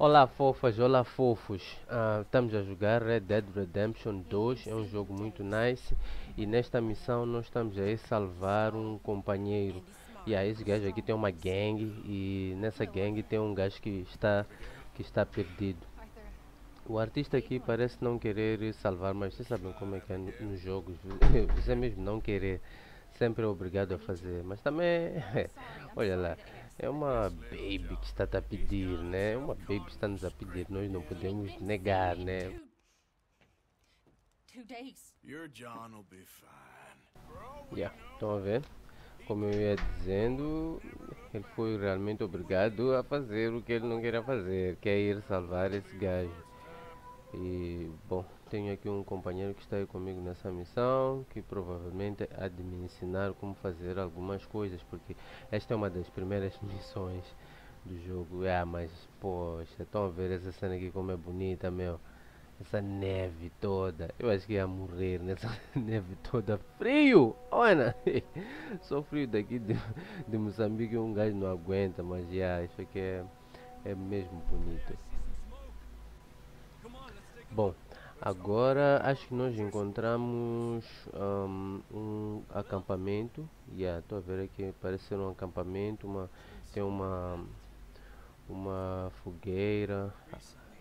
Olá fofas, olá fofos. Ah, estamos a jogar Red Dead Redemption 2, é um jogo muito nice e nesta missão nós estamos a salvar um companheiro. E aí esse gajo aqui tem uma gangue e nessa gangue tem um gajo que está que está perdido. O artista aqui parece não querer salvar, mas vocês sabem como é que é nos jogos, você mesmo não querer, sempre é obrigado a fazer, mas também, olha lá, é uma baby que está a pedir, né? Uma baby está nos a pedir, nós não podemos negar, né? Yeah, estão a ver? Como eu ia dizendo, ele foi realmente obrigado a fazer o que ele não queria fazer, que é ir salvar esse gajo. E, bom, tenho aqui um companheiro que está comigo nessa missão, que provavelmente há de me ensinar como fazer algumas coisas, porque esta é uma das primeiras missões do jogo. Ah, mas, poxa, estão a ver essa cena aqui como é bonita, meu. Essa neve toda. Eu acho que ia morrer nessa neve toda. Frio! Olha! Só frio daqui de, de Moçambique um gajo não aguenta, mas já, isso aqui é, é mesmo bonito. Bom, agora acho que nós encontramos um, um acampamento. Yeah, estou a ver aqui, parece ser um acampamento, uma, tem uma, uma fogueira.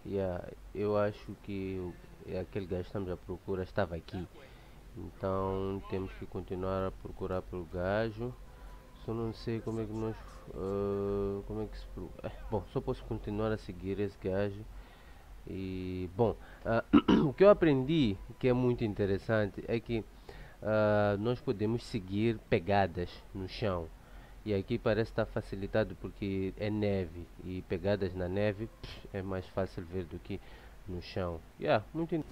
Yeah, eu acho que aquele gajo que estamos à procura estava aqui. Então temos que continuar a procurar pelo gajo. Só não sei como é que nós. Uh, como é que se. É, bom, só posso continuar a seguir esse gajo. E, bom, uh, o que eu aprendi que é muito interessante é que uh, nós podemos seguir pegadas no chão. E aqui parece estar facilitado porque é neve e pegadas na neve pff, é mais fácil ver do que no chão. Yeah, muito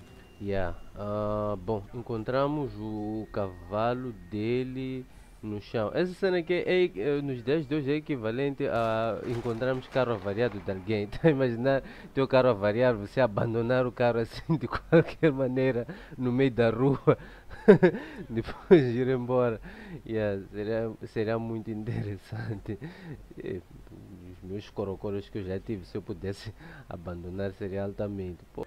yeah. Uh, bom, encontramos o cavalo dele no chão. Essa cena aqui é, é, nos 10 2 é equivalente a encontrarmos carro avariado de alguém. Tá imaginar teu carro avariado, você abandonar o carro assim de qualquer maneira no meio da rua, depois ir embora. Yeah, seria, seria muito interessante. Os meus corocoros que eu já tive, se eu pudesse abandonar, seria altamente. Pô.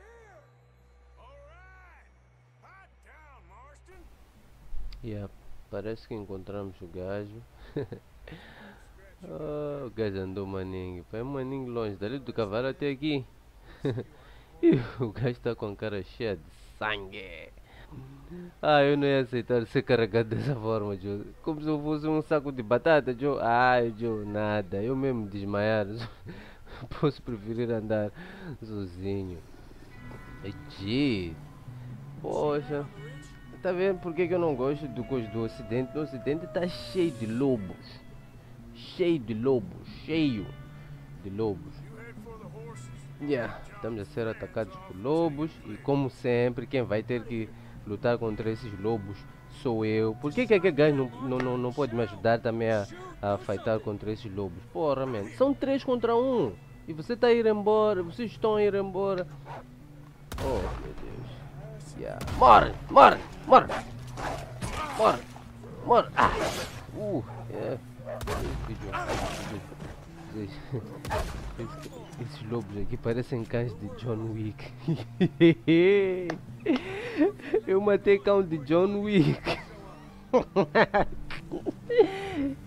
Yeah. Parece que encontramos o gajo. oh, o gajo andou maninho. É maninho longe, dali do cavalo até aqui. e o gajo está com a cara cheia de sangue. Ah, eu não ia aceitar ser carregado dessa forma, Joe. Como se eu fosse um saco de batata, Joe. Ai, Joe, nada. Eu mesmo desmaiar. Posso preferir andar sozinho. Gee. Poxa. Tá vendo por que, que eu não gosto do coisa do ocidente? No ocidente tá cheio de lobos. Cheio de lobos. Cheio de lobos. Yeah, estamos a ser atacados por lobos. E como sempre, quem vai ter que lutar contra esses lobos sou eu. Por que, que aquele gajo não, não, não, não pode me ajudar também a, a fightar contra esses lobos? Porra, man. São três contra um. E você tá a ir embora. Vocês estão a ir embora. Oh, meu Deus. Yeah. Morre, morre, morre. Morre, morre. Ah. Uh, é. Esses lobos aqui parecem cães de John Wick. Eu matei cão de John Wick.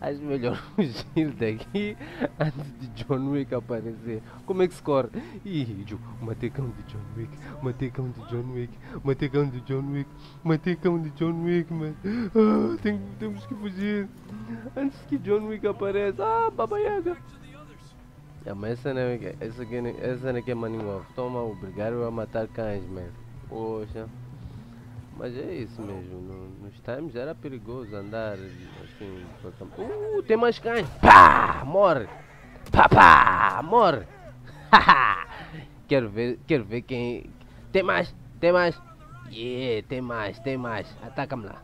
Acho melhor fugir daqui antes de John Wick aparecer. Como é que se corre? Ih, matei cão de John Wick, matei cão de John Wick, matei cão de John Wick, matei cão de John Wick, man. Ah, tem, temos que fugir antes que John Wick apareça. Ah, Baba Yaga. É, mas essa não é, essa aqui, essa é que é maninho Toma, obrigado a matar cães, man. Poxa. Mas é isso mesmo, no, nos times era perigoso andar assim. Uh, tem mais cães! Pá! Morre! Pá, pá! Morre! quero ver, quero ver quem. Tem mais! Tem mais! Yeah, tem mais, tem mais! Ataca-me lá!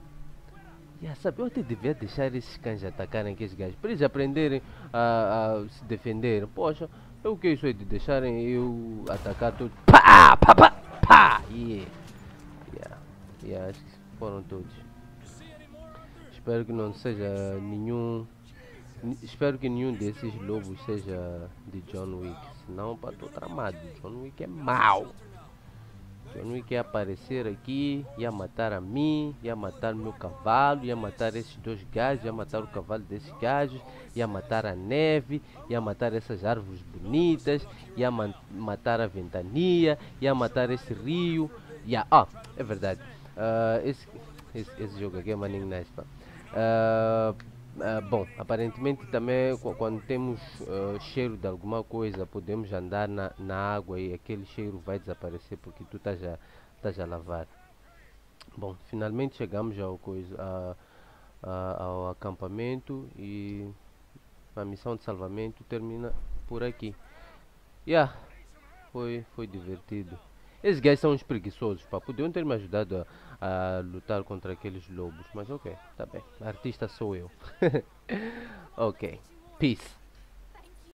Yeah, sabe, eu até devia deixar esses cães atacarem aqueles gajos, para eles aprenderem a, a se defender. Poxa, é o que isso aí de deixarem eu atacar tudo? Pá! Pá! Pá! Pá! Yeah! E acho que foram todos. Espero que não seja nenhum. Espero que nenhum desses lobos seja de John Wick. senão pá, tô tramado. John Wick é mau. John Wick ia aparecer aqui, ia matar a mim, ia matar meu cavalo, ia matar esses dois gajos, ia matar o cavalo desses gajos, ia matar a neve, ia matar essas árvores bonitas, ia ma matar a ventania, ia matar esse rio. Ia... Ah, é verdade. Uh, esse, esse, esse, jogo aqui é maninho nice. Uh, bom, aparentemente também quando temos uh, cheiro de alguma coisa, podemos andar na, na água e aquele cheiro vai desaparecer porque tu estás a, estás a lavar. Bom, finalmente chegamos ao, coisa, a, a, ao acampamento e a missão de salvamento termina por aqui. Yeah, foi, foi divertido. Esses gajos são uns preguiçosos, pá. Podiam ter me ajudado a, a, lutar contra aqueles lobos. Mas ok, tá bem. Artista sou eu. ok. Peace.